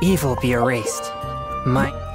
evil be erased. My...